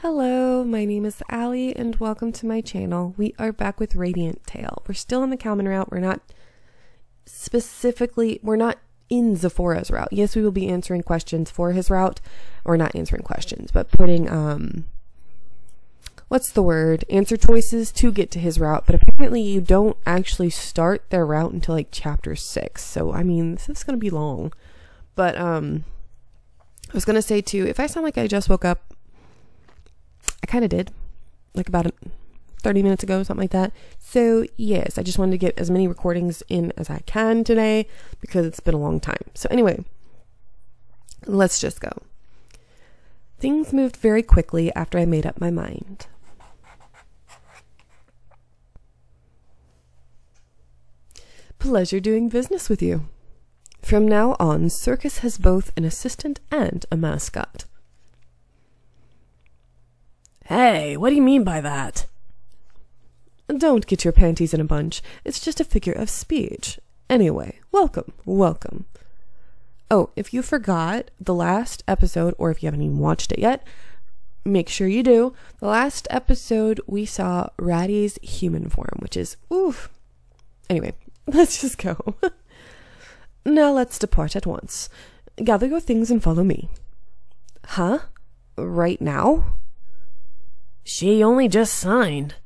Hello, my name is Allie and welcome to my channel. We are back with Radiant Tale. We're still on the common route. We're not specifically, we're not in Zephora's route. Yes, we will be answering questions for his route, or not answering questions, but putting, um, what's the word? Answer choices to get to his route. But apparently, you don't actually start their route until like chapter six. So, I mean, this is going to be long. But, um, I was going to say too, if I sound like I just woke up, I kind of did, like about 30 minutes ago, something like that. So, yes, I just wanted to get as many recordings in as I can today because it's been a long time. So, anyway, let's just go. Things moved very quickly after I made up my mind. Pleasure doing business with you. From now on, Circus has both an assistant and a mascot. Hey, what do you mean by that? Don't get your panties in a bunch. It's just a figure of speech. Anyway, welcome, welcome. Oh, if you forgot the last episode, or if you haven't even watched it yet, make sure you do. The last episode, we saw Ratty's human form, which is oof. Anyway, let's just go. now let's depart at once. Gather your things and follow me. Huh? Right now? She only just signed.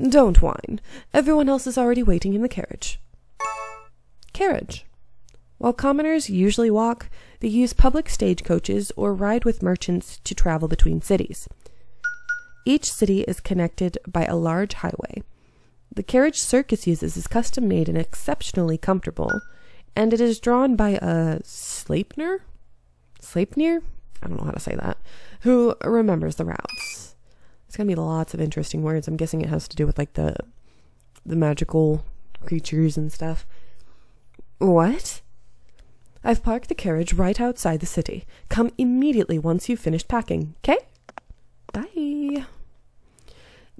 Don't whine. Everyone else is already waiting in the carriage. Carriage. While commoners usually walk, they use public stagecoaches or ride with merchants to travel between cities. Each city is connected by a large highway. The carriage Circus uses is custom made and exceptionally comfortable, and it is drawn by a Sleipnir? Sleipnir? I don't know how to say that. Who remembers the routes. It's gonna be lots of interesting words. I'm guessing it has to do with like the the magical creatures and stuff. What? I've parked the carriage right outside the city. Come immediately once you've finished packing, okay? Bye.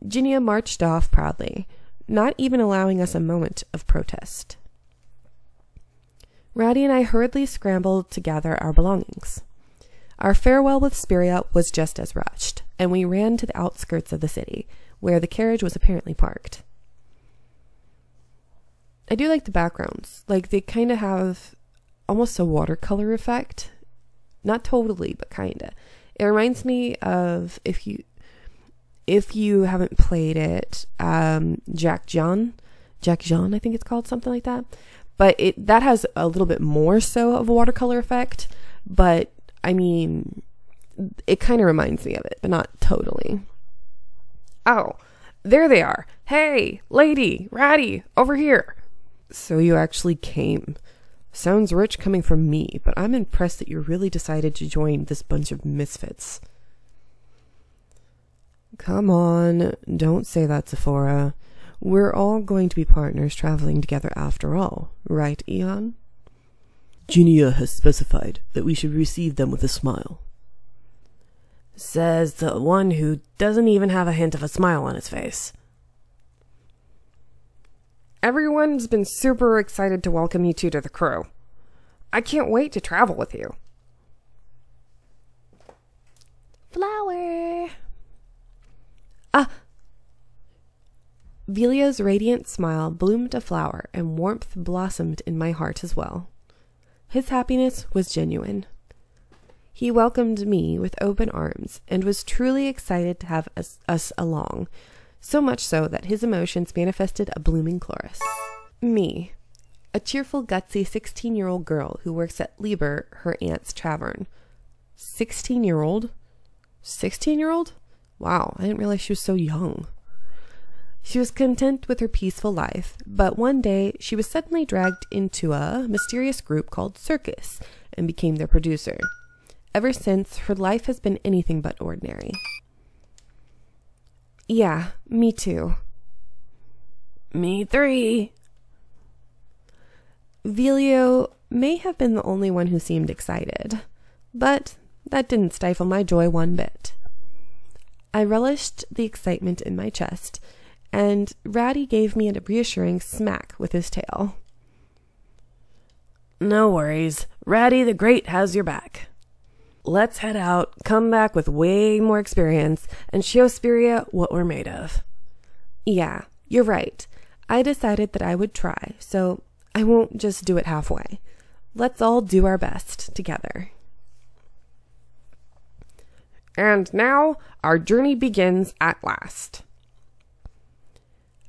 Ginia marched off proudly, not even allowing us a moment of protest. Ratty and I hurriedly scrambled to gather our belongings. Our farewell with Spiria was just as rushed, and we ran to the outskirts of the city, where the carriage was apparently parked. I do like the backgrounds. Like, they kind of have almost a watercolor effect. Not totally, but kind of. It reminds me of if you if you haven't played it, um, Jack Jeanne, Jack Jeanne, I think it's called something like that. But it that has a little bit more so of a watercolor effect. But I mean, it kind of reminds me of it, but not totally. Oh, there they are. Hey, lady, Ratty, over here. So you actually came. Sounds rich coming from me, but I'm impressed that you really decided to join this bunch of misfits. Come on, don't say that, Zephora. We're all going to be partners traveling together after all, right, Eon? Ginia has specified that we should receive them with a smile. Says the one who doesn't even have a hint of a smile on his face. Everyone's been super excited to welcome you two to the crew. I can't wait to travel with you. Flower. Ah. Velio's radiant smile bloomed a flower, and warmth blossomed in my heart as well. His happiness was genuine. He welcomed me with open arms and was truly excited to have us, us along, so much so that his emotions manifested a blooming chloris. Me, a cheerful, gutsy 16 year old girl who works at Lieber, her aunt's tavern. 16 year old? 16 year old? Wow, I didn't realize she was so young. She was content with her peaceful life, but one day she was suddenly dragged into a mysterious group called Circus and became their producer. Ever since, her life has been anything but ordinary. Yeah, me too. Me three. Velio may have been the only one who seemed excited, but that didn't stifle my joy one bit. I relished the excitement in my chest and Ratty gave me a reassuring smack with his tail. No worries. Ratty the Great has your back. let's head out, come back with way more experience, and show Spiria what we're made of. Yeah, you're right. I decided that I would try, so I won't just do it halfway. Let's all do our best together. And now our journey begins at last.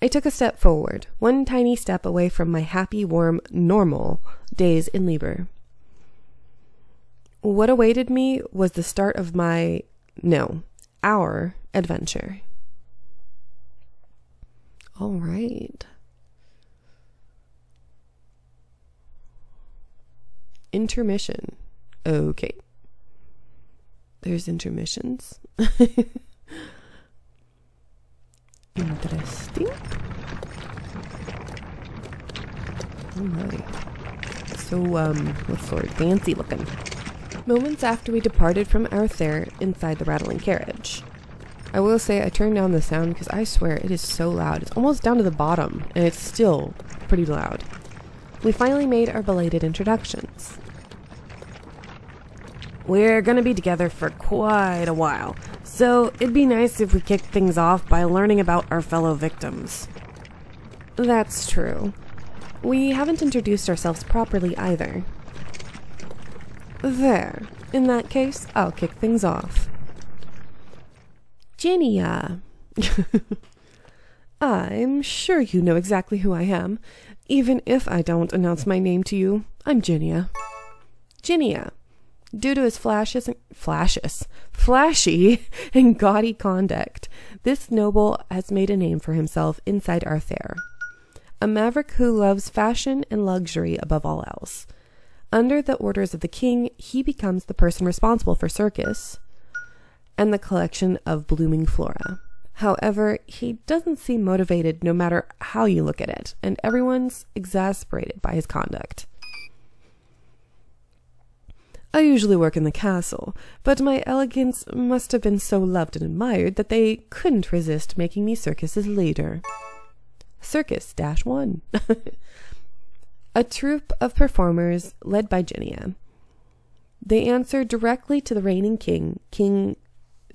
I took a step forward, one tiny step away from my happy, warm, normal days in Liber. What awaited me was the start of my, no, our adventure. All right. Intermission. Okay. There's intermissions. Interesting. Alright. So, um, what's the word? Fancy looking. Moments after we departed from our fair inside the rattling carriage. I will say I turned down the sound because I swear it is so loud. It's almost down to the bottom, and it's still pretty loud. We finally made our belated introductions. We're gonna be together for quite a while, so it'd be nice if we kicked things off by learning about our fellow victims. That's true. We haven't introduced ourselves properly either. There. In that case, I'll kick things off. Ginia. I'm sure you know exactly who I am. Even if I don't announce my name to you, I'm Ginia. Ginia. Due to his flashes, flashes, flashy and gaudy conduct, this noble has made a name for himself inside our fair. A maverick who loves fashion and luxury above all else. Under the orders of the king, he becomes the person responsible for circus and the collection of blooming flora. However, he doesn't seem motivated no matter how you look at it, and everyone's exasperated by his conduct. I usually work in the castle, but my elegance must have been so loved and admired that they couldn't resist making me circus's leader. Circus Dash One. a troupe of performers led by Ginia. They answer directly to the reigning king, King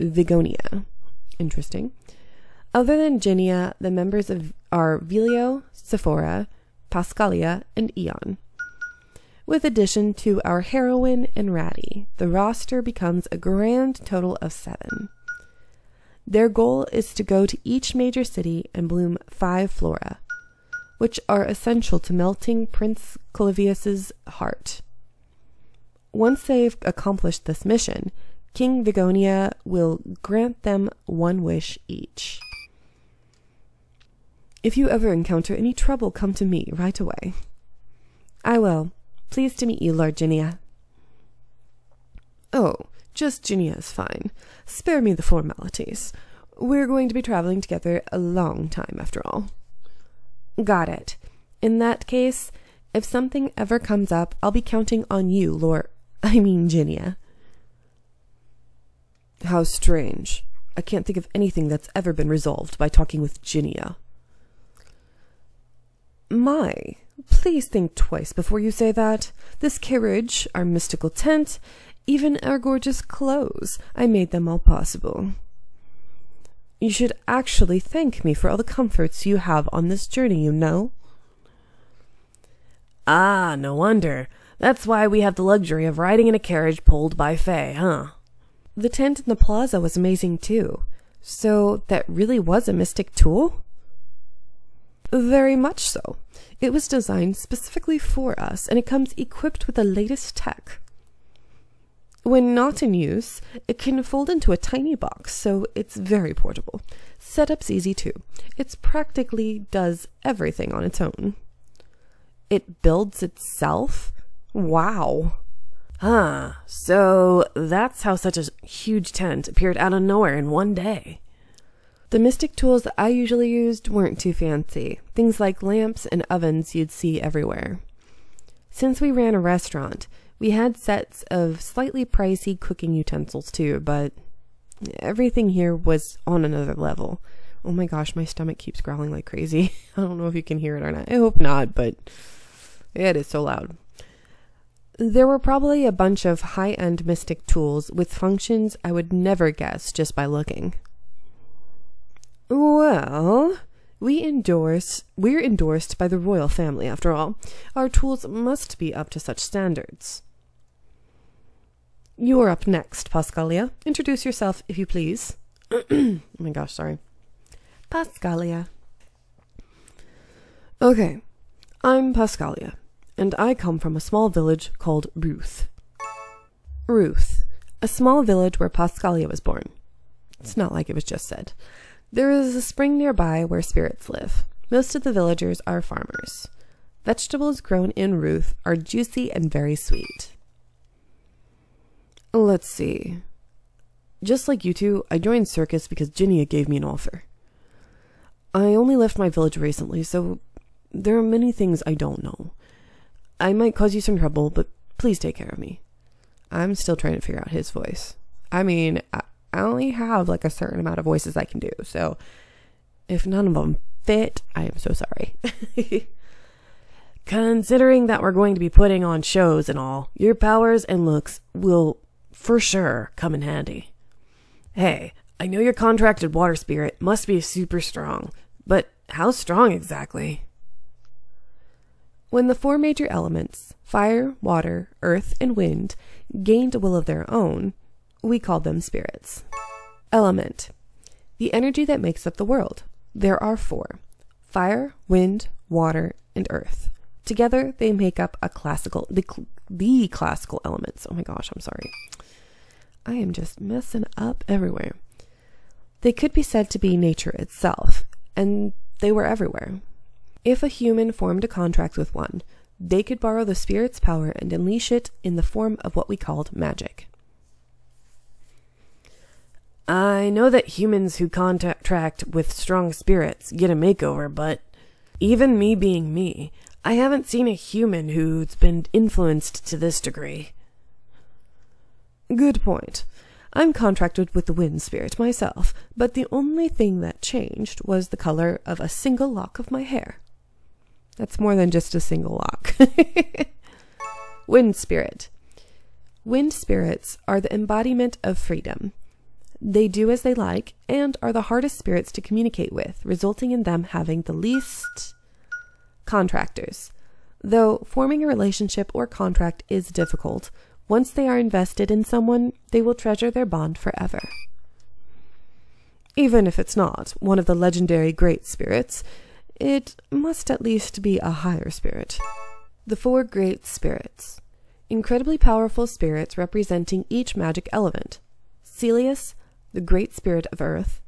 Vigonia. Interesting. Other than Ginia, the members of are Velio, Zephora, Pascalia, and Eon. With addition to our heroine and Ratty, the roster becomes a grand total of seven. Their goal is to go to each major city and bloom five flora, which are essential to melting Prince Clavius's heart. Once they've accomplished this mission, King Vigonia will grant them one wish each. If you ever encounter any trouble, come to me right away. I will. Pleased to meet you, Lord Ginia. Oh, just Ginia is fine. Spare me the formalities. We're going to be traveling together a long time, after all. Got it. In that case, if something ever comes up, I'll be counting on you, Lord. I mean, Ginia. How strange. I can't think of anything that's ever been resolved by talking with Ginia. My, please think twice before you say that. This carriage, our mystical tent, even our gorgeous clothes, I made them all possible. You should actually thank me for all the comforts you have on this journey, you know. Ah, no wonder. That's why we have the luxury of riding in a carriage pulled by Fae, huh? The tent in the plaza was amazing too. So that really was a mystic tool? Very much so. It was designed specifically for us, and it comes equipped with the latest tech. When not in use, it can fold into a tiny box, so it's very portable. Setup's easy too. It practically does everything on its own. It builds itself? Wow. Huh. So that's how such a huge tent appeared out of nowhere in one day. The mystic tools that I usually used weren't too fancy, things like lamps and ovens you'd see everywhere. Since we ran a restaurant, we had sets of slightly pricey cooking utensils too, but everything here was on another level. Oh my gosh, my stomach keeps growling like crazy. I don't know if you can hear it or not. I hope not, but it is so loud. There were probably a bunch of high end mystic tools with functions I would never guess just by looking. Well, we endorse we're endorsed by the royal family after all. Our tools must be up to such standards. You're up next, Pascalia. Introduce yourself if you please. oh my gosh, sorry. Pascalia. Okay, I'm Pascalia, and I come from a small village called Ruth. Ruth, a small village where Pascalia was born. It's not like it was just said. There is a spring nearby where spirits live. Most of the villagers are farmers. Vegetables grown in Ruth are juicy and very sweet. Let's see. Just like you two, I joined Circus because Ginia gave me an offer. I only left my village recently, so there are many things I don't know. I might cause you some trouble, but please take care of me. I'm still trying to figure out his voice. I mean, I only have like a certain amount of voices I can do, so if none of them fit, I am so sorry. Considering that we're going to be putting on shows and all, your powers and looks will for sure come in handy. Hey, I know your contracted water spirit must be super strong, but how strong exactly? When the four major elements, fire, water, earth, and wind, gained a will of their own, we called them spirits. Element. The energy that makes up the world. There are four fire, wind, water, and earth. Together, they make up a classical, the, the classical elements. Oh my gosh, I'm sorry. I am just messing up everywhere. They could be said to be nature itself, and they were everywhere. If a human formed a contract with one, they could borrow the spirit's power and unleash it in the form of what we called magic. I know that humans who contract with strong spirits get a makeover, but even me being me, I haven't seen a human who's been influenced to this degree. Good point. I'm contracted with the wind spirit myself, but the only thing that changed was the color of a single lock of my hair. That's more than just a single lock. wind spirit. Wind spirits are the embodiment of freedom. They do as they like and are the hardest spirits to communicate with, resulting in them having the least contractors. Though forming a relationship or contract is difficult, once they are invested in someone, they will treasure their bond forever. Even if it's not one of the legendary great spirits, it must at least be a higher spirit. The four great spirits. Incredibly powerful spirits representing each magic element. Celius, the great spirit of earth.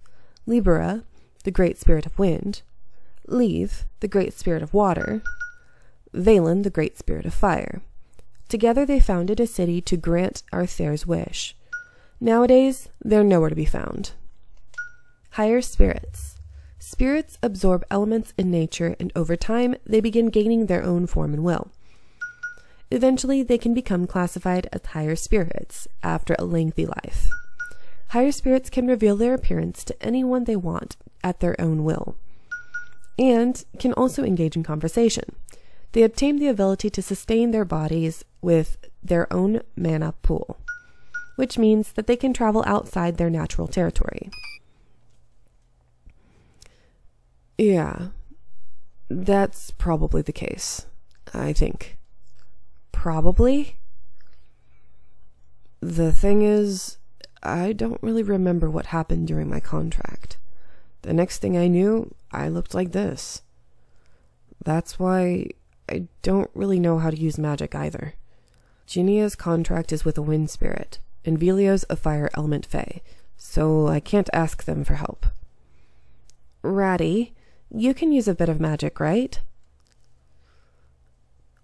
Libera, the great spirit of wind. Leith, the great spirit of water. Valen, the great spirit of fire. Together they founded a city to grant Arthair's wish. Nowadays, they're nowhere to be found. Higher spirits. Spirits absorb elements in nature, and over time, they begin gaining their own form and will. Eventually, they can become classified as higher spirits after a lengthy life. Higher spirits can reveal their appearance to anyone they want at their own will, and can also engage in conversation. They obtain the ability to sustain their bodies with their own mana pool, which means that they can travel outside their natural territory. Yeah, that's probably the case, I think. Probably? The thing is, I don't really remember what happened during my contract. The next thing I knew, I looked like this. That's why I don't really know how to use magic either. Ginia's contract is with a wind spirit, and Velio's a fire element fae, so I can't ask them for help. Ratty, you can use a bit of magic, right?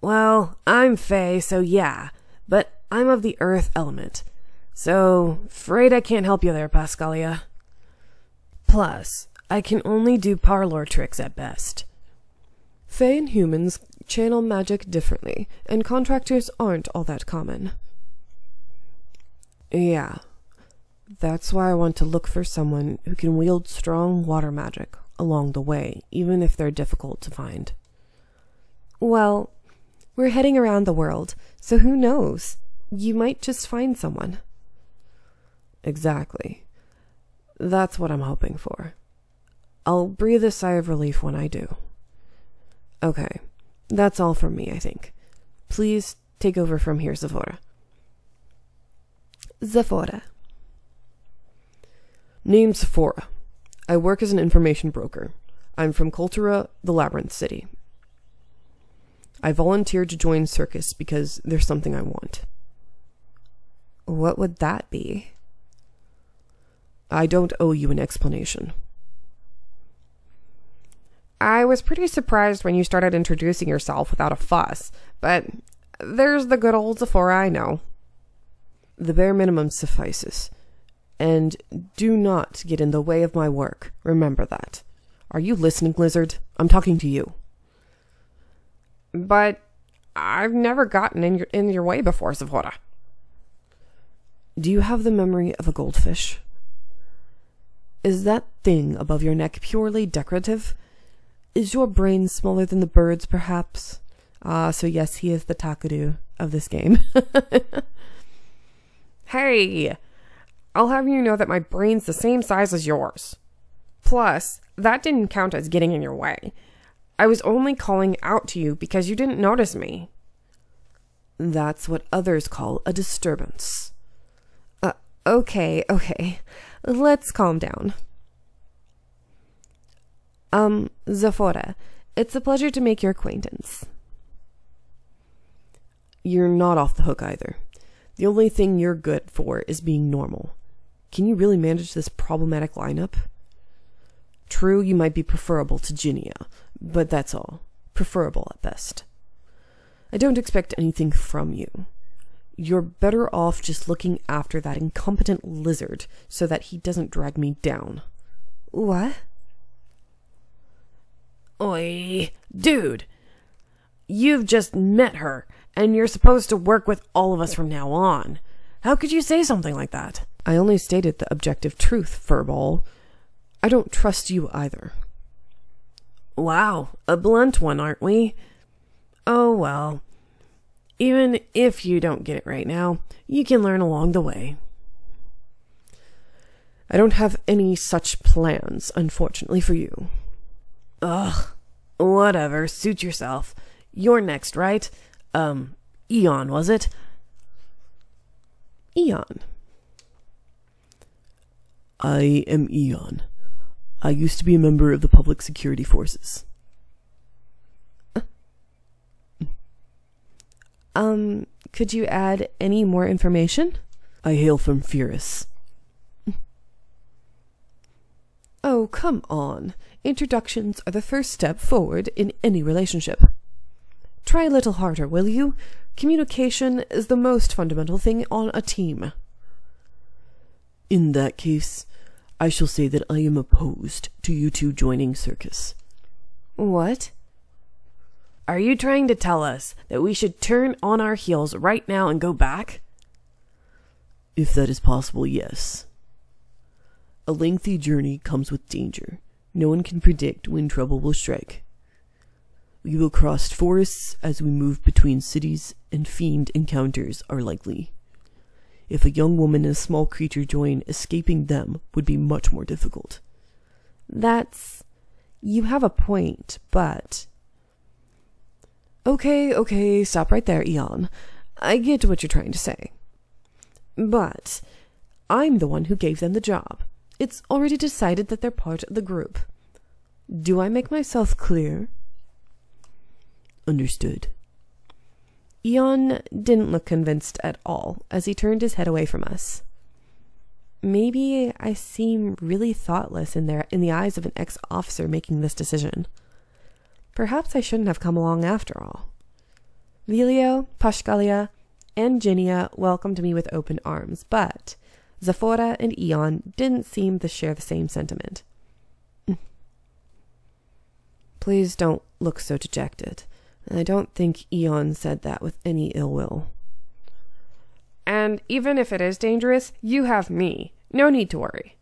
Well, I'm fae, so yeah, but I'm of the earth element. So, afraid I can't help you there, Pascalia. Plus, I can only do parlor tricks at best. Fae and humans channel magic differently, and contractors aren't all that common. Yeah, that's why I want to look for someone who can wield strong water magic along the way, even if they're difficult to find. Well, We're heading around the world, so who knows? You might just find someone. Exactly. That's what I'm hoping for. I'll breathe a sigh of relief when I do. Okay, that's all from me, I think. Please take over from here, Zephora. Zephora. Name's Zephora. I work as an information broker. I'm from Kultura, the Labyrinth City. I volunteered to join Circus because there's something I want. What would that be? I don't owe you an explanation. I was pretty surprised when you started introducing yourself without a fuss, but there's the good old Zephora I know. The bare minimum suffices. And do not get in the way of my work. Remember that. Are you listening, Lizard? I'm talking to you. But I've never gotten in your in your way before, Zephora. Do you have the memory of a goldfish? Is that thing above your neck purely decorative? Is your brain smaller than the bird's, perhaps? Ah, so yes, he is the Takuru of this game. hey, I'll have you know that my brain's the same size as yours. Plus, that didn't count as getting in your way. I was only calling out to you because you didn't notice me. That's what others call a disturbance. Uh, okay, okay. Let's calm down. Um, Zephora, it's a pleasure to make your acquaintance. You're not off the hook either. The only thing you're good for is being normal. Can you really manage this problematic lineup? True, you might be preferable to Ginia, but that's all. Preferable at best. I don't expect anything from you. You're better off just looking after that incompetent lizard so that he doesn't drag me down. What? Oi, dude. You've just met her, and you're supposed to work with all of us from now on. How could you say something like that? I only stated the objective truth, Furball. I don't trust you either. Wow, a blunt one, aren't we? Oh well. Even if you don't get it right now, you can learn along the way. I don't have any such plans, unfortunately for you. Ugh. Whatever, suit yourself. You're next, right? Um, Eon, was it? Eon. I am Eon. I used to be a member of the public security forces. Um, could you add any more information? I hail from Furus. Oh, come on. Introductions are the first step forward in any relationship. Try a little harder, will you? Communication is the most fundamental thing on a team. In that case, I shall say that I am opposed to you two joining Circus. What? Are you trying to tell us that we should turn on our heels right now and go back? If that is possible, yes. A lengthy journey comes with danger. No one can predict when trouble will strike. We will cross forests as we move between cities, and fiend encounters are likely. If a young woman and a small creature join, escaping them would be much more difficult. That's. You have a point, but. Okay, okay, stop right there, Eon. I get what you're trying to say. But I'm the one who gave them the job. It's already decided that they're part of the group. Do I make myself clear? Understood. Eon didn't look convinced at all as he turned his head away from us. Maybe I seem really thoughtless in there in the eyes of an ex-officer making this decision. Perhaps I shouldn't have come along after all. Velio, Pascalia, and Ginia welcomed me with open arms, but Zephora and Eon didn't seem to share the same sentiment. Mm. Please don't look so dejected. I don't think Eon said that with any ill will. And even if it is dangerous, you have me. No need to worry.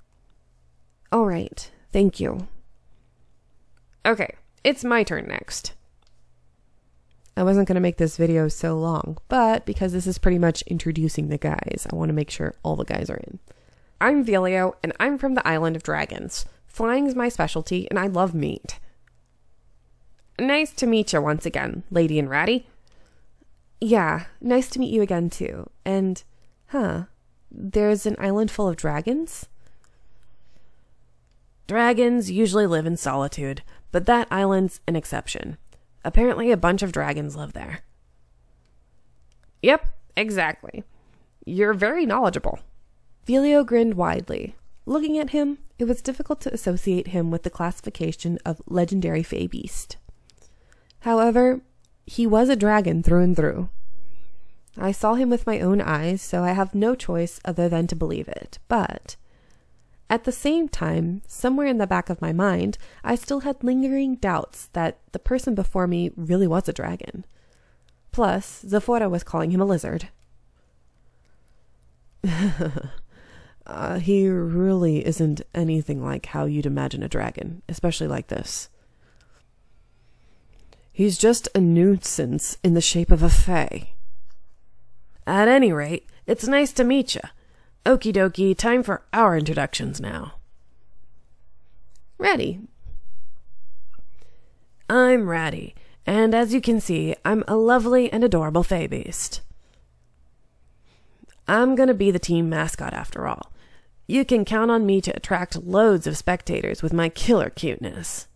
All right. Thank you. Okay, it's my turn next. I wasn't going to make this video so long, but because this is pretty much introducing the guys, I want to make sure all the guys are in. I'm Velio, and I'm from the Island of Dragons. Flying's my specialty, and I love meat. Nice to meet you once again, Lady and Ratty. Yeah, nice to meet you again, too. And, huh, there's an island full of dragons? Dragons usually live in solitude, but that island's an exception. Apparently, a bunch of dragons live there. Yep, exactly. You're very knowledgeable. Velio grinned widely. Looking at him, it was difficult to associate him with the classification of legendary fey beast. However, he was a dragon through and through. I saw him with my own eyes, so I have no choice other than to believe it. But at the same time, somewhere in the back of my mind, I still had lingering doubts that the person before me really was a dragon. Plus, Zephora was calling him a lizard. uh, he really isn't anything like how you'd imagine a dragon, especially like this. He's just a nuisance in the shape of a fae. At any rate, it's nice to meet you. Okie dokie, time for our introductions now. Ratty. I'm Ratty, and as you can see, I'm a lovely and adorable Fey Beast. I'm gonna be the team mascot after all. You can count on me to attract loads of spectators with my killer cuteness.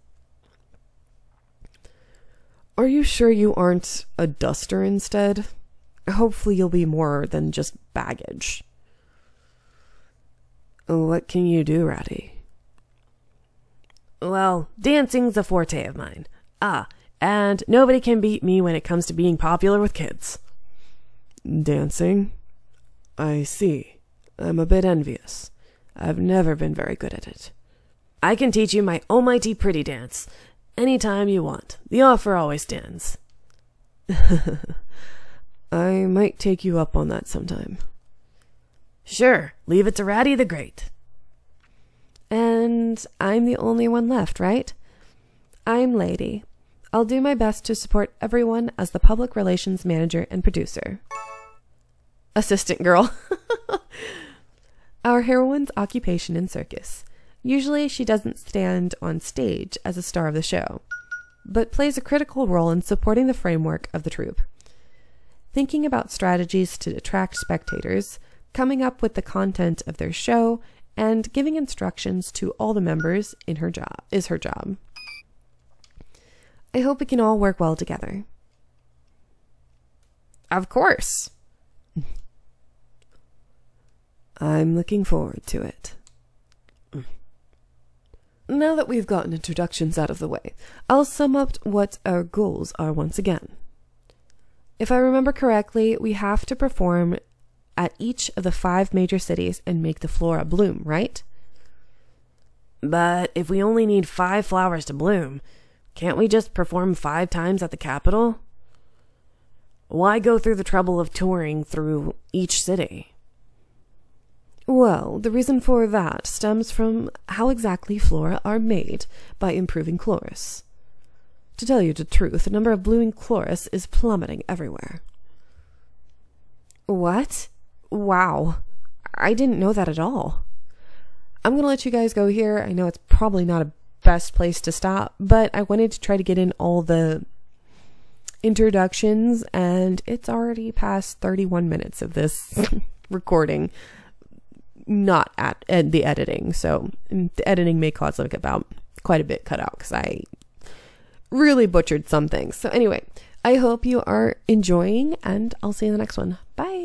Are you sure you aren't a duster instead? Hopefully, you'll be more than just baggage. What can you do, Ratty? Well, dancing's a forte of mine. Ah, and nobody can beat me when it comes to being popular with kids. Dancing? I see. I'm a bit envious. I've never been very good at it. I can teach you my almighty pretty dance. Any time you want. The offer always stands. I might take you up on that sometime. Sure, leave it to Ratty the Great. And I'm the only one left, right? I'm Lady. I'll do my best to support everyone as the public relations manager and producer. Assistant girl. Our heroine's occupation in circus. Usually she doesn't stand on stage as a star of the show, but plays a critical role in supporting the framework of the troupe. Thinking about strategies to attract spectators, coming up with the content of their show, and giving instructions to all the members in her job is her job. I hope we can all work well together. Of course. I'm looking forward to it. Now that we've gotten introductions out of the way, I'll sum up what our goals are once again. If I remember correctly, we have to perform at each of the five major cities and make the flora bloom, right? But if we only need five flowers to bloom, can't we just perform five times at the capital? Why go through the trouble of touring through each city? Well, the reason for that stems from how exactly flora are made by improving chloris. To tell you the truth, the number of blooming chloris is plummeting everywhere. What? Wow. I didn't know that at all. I'm going to let you guys go here. I know it's probably not a best place to stop, but I wanted to try to get in all the introductions, and it's already past 31 minutes of this recording, not at, at the editing. So mm, the editing may cause like about quite a bit cut out because I really butchered some things. So, anyway, I hope you are enjoying, and I'll see you in the next one. Bye.